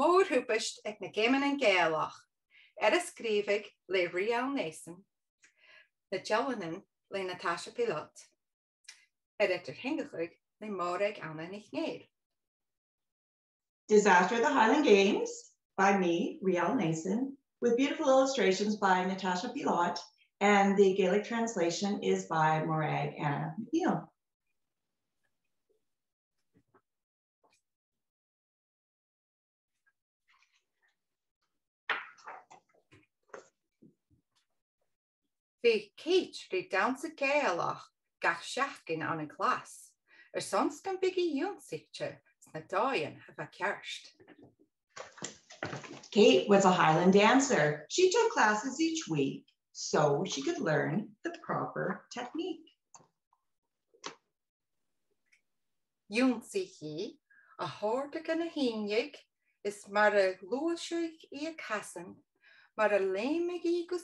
Mórthúpaist ag na géman an ggéalach, ar a scríbig le Riel Nason, na Jelanan le Nathasha Pilotte, ar er idir hingachuig le Mòrag Anna NicNèill. Disaster of the Highland Games by me, Riel Nason, with beautiful illustrations by Nathasha Pilotte, and the Gaelic translation is by Morag Anna McNeil. Bhí Kate rí dansa céalach gach seaachcin an an glas, ar sons gan bigí dúnsaite na dáin a bheith cearst. Kate was a Highland dancer. She took classes each week so she could learn the proper technique. Dúnsaí hí a háirta gan na híineig is mar a luisiúigh í a casan, mar a léimiigh í go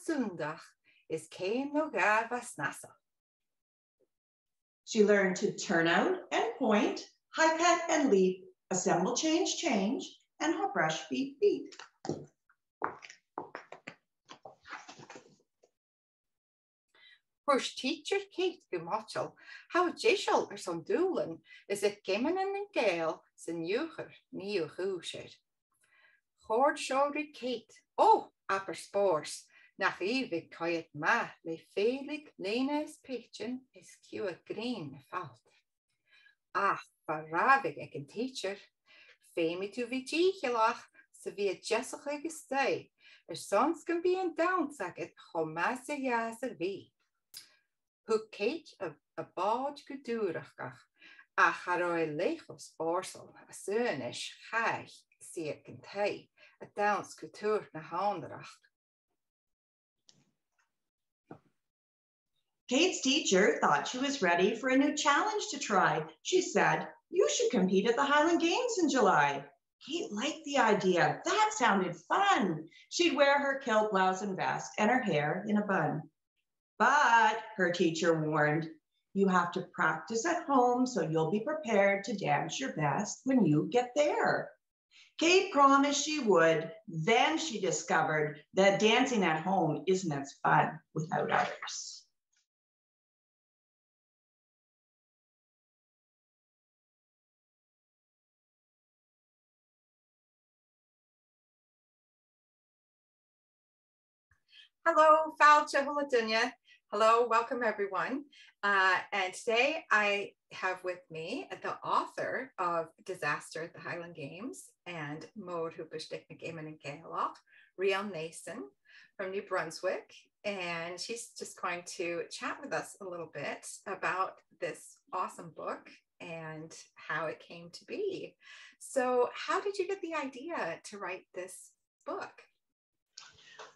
súndach is céim nó gabhas nasa. She learned to turn out and point, high cut and leap, assemble, change, change, and her brush, beat, beat. Thuirs teacher Kate go How déisial ar san dúlan is it giman in an géal san nuúchar níú chúisiir. Chord seoí Kate, oh, upper spórs, nach ivig caiet ma le félig léna is pechen is kiú a green na falt. Ach bar ravig ag an teacher, fémi tú vi ddíchelach sa vi jesach agus stei, er sons gan bí an dasak het cho me se jas a ví. Hu Kate a, a bad goúachgach a charroi lechos borsel a sunnis chaich si kan tei a dans kultuur na hándracht. Kate's teacher thought she was ready for a new challenge to try. She said, you should compete at the Highland Games in July. Kate liked the idea. That sounded fun. She'd wear her kilt blouse and vest and her hair in a bun. But her teacher warned, you have to practice at home so you'll be prepared to dance your best when you get there. Kate promised she would. Then she discovered that dancing at home isn't as fun without others. Hello, Falcha. Hello, welcome everyone. Uh, and today I have with me the author of Disaster at the Highland Games and Mòr-thubaist aig na Geamannan Gàidhealach, Riel Nason from New Brunswick. And she's just going to chat with us a little bit about this awesome book and how it came to be. So, how did you get the idea to write this book?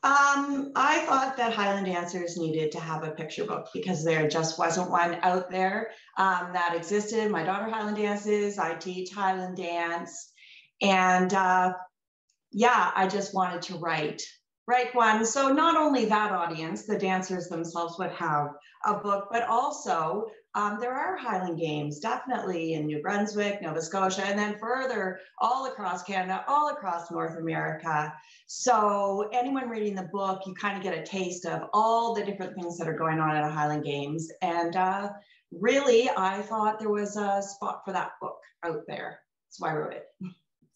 Um, I thought that Highland Dancers needed to have a picture book because there just wasn't one out there um, that existed. My daughter Highland dances, I teach Highland dance. And uh, yeah, I just wanted to write, write one. So not only that audience, the dancers themselves would have a book, but also um, there are Highland Games, definitely in New Brunswick, Nova Scotia, and then further all across Canada, all across North America. So anyone reading the book, you kind of get a taste of all the different things that are going on at a Highland Games. And uh, really, I thought there was a spot for that book out there. That's why I wrote it.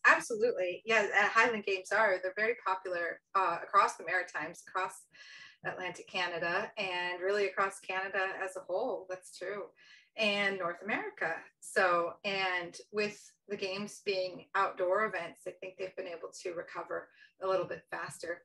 Absolutely. Yeah, uh, Highland Games are. They're very popular uh, across the Maritimes, across Atlantic Canada, and really across Canada as a whole. That's true. And North America. So, and with the games being outdoor events, I think they've been able to recover a little bit faster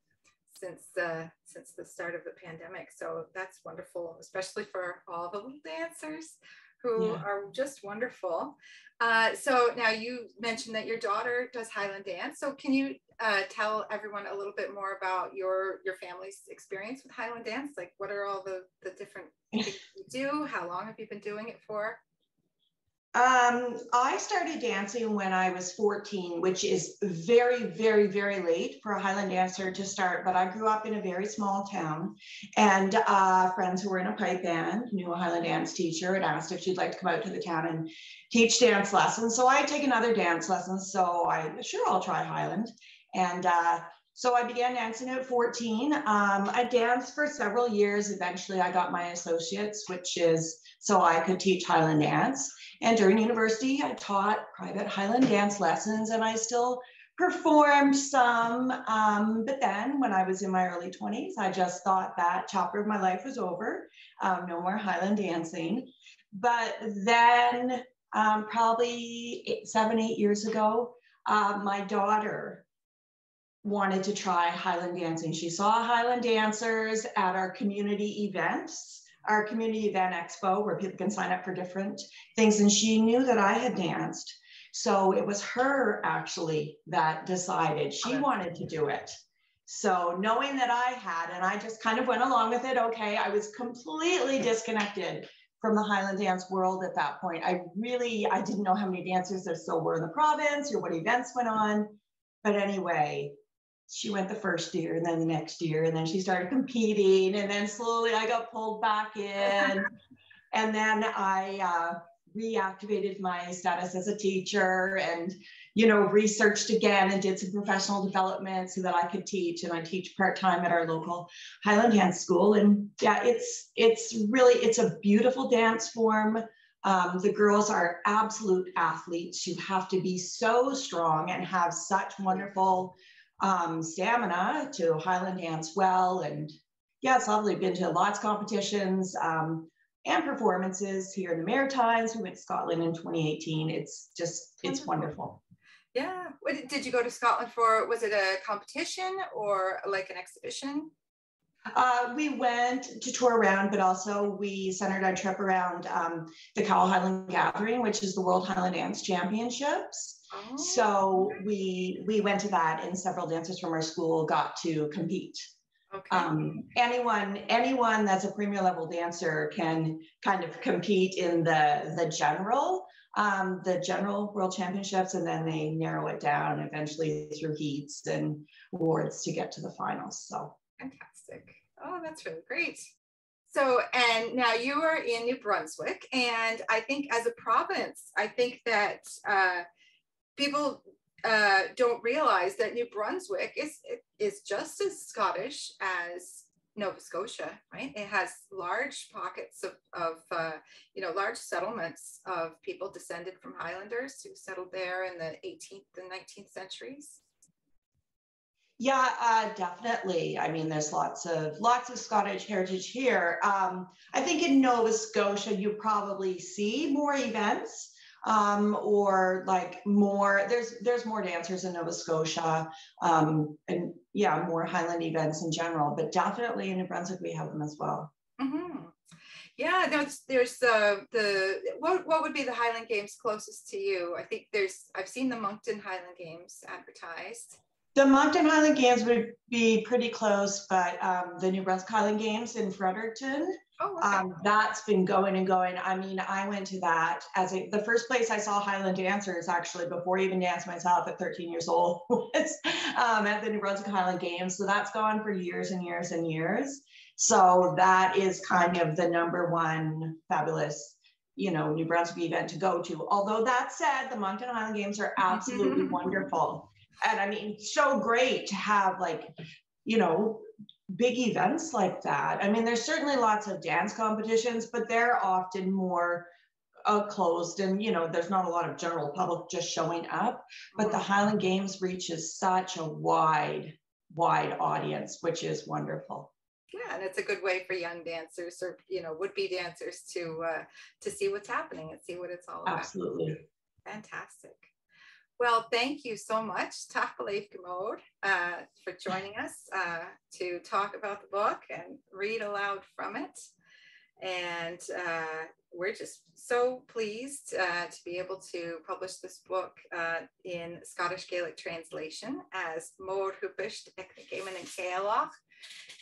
since uh, since the start of the pandemic. So that's wonderful, especially for all the dancers who yeah. are just wonderful. Uh, so now you mentioned that your daughter does Highland dance. So can you uh, tell everyone a little bit more about your your family's experience with Highland dance? Like, what are all the the different things you do? How long have you been doing it for? Um, I started dancing when I was 14, which is very, very, very late for a Highland dancer to start. But I grew up in a very small town, and uh, friends who were in a pipe band knew a Highland dance teacher and asked if she'd like to come out to the town and teach dance lessons. So I taken other dance lessons. So I sure I'll try Highland, and uh, so I began dancing at 14. Um, I danced for several years. Eventually, I got my associates, which is so I could teach Highland dance. And during university, I taught private Highland dance lessons and I still performed some. Um, but then when I was in my early 20s, I just thought that chapter of my life was over. Um, no more Highland dancing. But then, um, probably eight, seven, eight years ago, uh, my daughter wanted to try Highland dancing. She saw Highland dancers at our community events our community event expo where people can sign up for different things. And she knew that I had danced. So it was her actually that decided she wanted to do it. So knowing that I had, and I just kind of went along with it, okay, I was completely disconnected from the Highland dance world at that point. I really, I didn't know how many dancers there still were in the province or what events went on. But anyway, she went the first year and then the next year and then she started competing and then slowly i got pulled back in. And then i uh, reactivated my status as a teacher and you know researched again and did some professional development so that i could teach and i teach part-time at our local highland dance school. And yeah it's it's really it's a beautiful dance form. Um, the girls are absolute athletes. You have to be so strong and have such wonderful um, stamina to Highland dance well. And yeah, it's lovely. Been to lots of competitions um, and performances here in the Maritimes. We went to Scotland in 2018. It's just, it's wonderful. Yeah. What, did you go to Scotland for? Was it a competition or like an exhibition? Uh, we went to tour around, but also we centered our trip around um, the Cowal Highland Gathering, which is the World Highland Dance Championships. So oh, we we went to that, and several dancers from our school got to compete. Okay. Um, anyone anyone that's a premier level dancer can kind of compete in the the general um, the general world championships, and then they narrow it down eventually through heats and awards to get to the finals. So fantastic! Oh, that's really great. So, and now you are in New Brunswick, and I think as a province, I think that uh, people uh, don't realize that New Brunswick is is just as Scottish as Nova Scotia, right? It has large pockets of, of uh, you know, large settlements of people descended from Highlanders who settled there in the 18th and 19th centuries. Yeah, uh, definitely. I mean, there's lots of lots of Scottish heritage here. Um, I think in Nova Scotia, you probably see more events um, or like more there's there's more dancers in Nova Scotia um, and yeah more Highland events in general but definitely in New Brunswick we have them as well. Mm-hmm. Yeah, there's there's uh, the what what would be the Highland Games closest to you? I think there's I've seen the Moncton Highland Games advertised. The Moncton Highland Games would be pretty close, but um, the New Brunswick Highland Games in Fredericton Oh, okay. um, that's been going and going. I mean, I went to that as a, the first place I saw Highland dancers actually before I even danced myself at 13 years old was um, at the New Brunswick Highland Games. So that's gone for years and years and years. So that is kind of the number one fabulous, you know, New Brunswick event to go to. Although that said, the Moncton Highland Games are absolutely wonderful. And I mean, so great to have like, you know, big events like that. I mean, there's certainly lots of dance competitions, but they're often more uh, closed and, you know, there's not a lot of general public just showing up. But the mm-hmm. Highland Games reaches such a wide, wide audience, which is wonderful. Yeah, and it's a good way for young dancers or you know would-be dancers to uh, to see what's happening and see what it's all about. Absolutely, fantastic. Well, thank you so much, Tafaleif Gamod, uh, for joining us uh, to talk about the book and read aloud from it. And uh, we're just so pleased uh, to be able to publish this book uh, in Scottish Gaelic translation as Mór Húpist Ecnageman and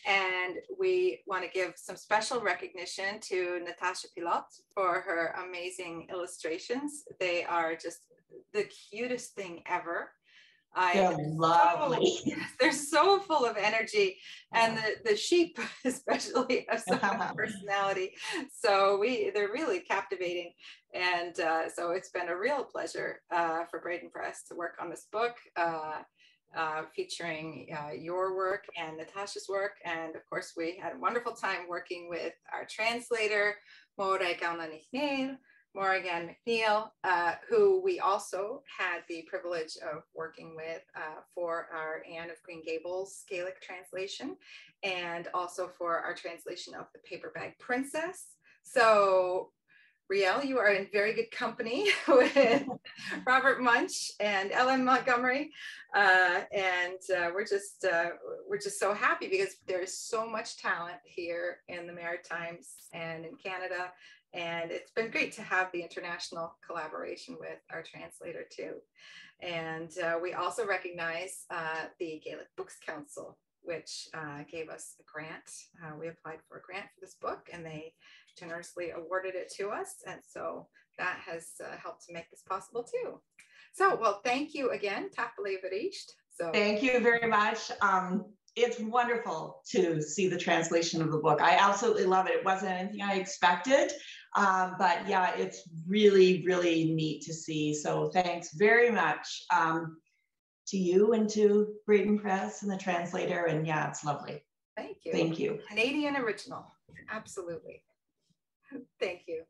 And we want to give some special recognition to Nathasha Pilotte for her amazing illustrations. They are just the cutest thing ever. I they're lovely. So, they're so full of energy, and the, the sheep especially have so much personality. So we they're really captivating, and uh, so it's been a real pleasure uh, for Bradan Press to work on this book. Uh, uh, featuring uh, your work and Nathasha's work. And of course, we had a wonderful time working with our translator, Mòrag Anna NicNèill, Morrigan McNeil, uh, who we also had the privilege of working with uh, for our Anne of Green Gables Gaelic translation, and also for our translation of The Paper Bag Princess. So Riel, you are in very good company with Robert Munsch and L. M. Montgomery, uh, and uh, we're just uh, we're just so happy because there's so much talent here in the Maritimes and in Canada, and it's been great to have the international collaboration with our translator too. And uh, we also recognize uh, the Gaelic Books Council, which uh, gave us a grant. we applied for a grant for this book, and they generously awarded it to us. And so that has uh, helped to make this possible too. So, well, thank you again, Tapale Varisht. So thank you very much. Um, it's wonderful to see the translation of the book. I absolutely love it. It wasn't anything I expected, um, but yeah, it's really, really neat to see. So thanks very much um, to you and to Bradan Press and the translator. And yeah, it's lovely. Thank you. Thank you. Canadian original. Absolutely. Thank you.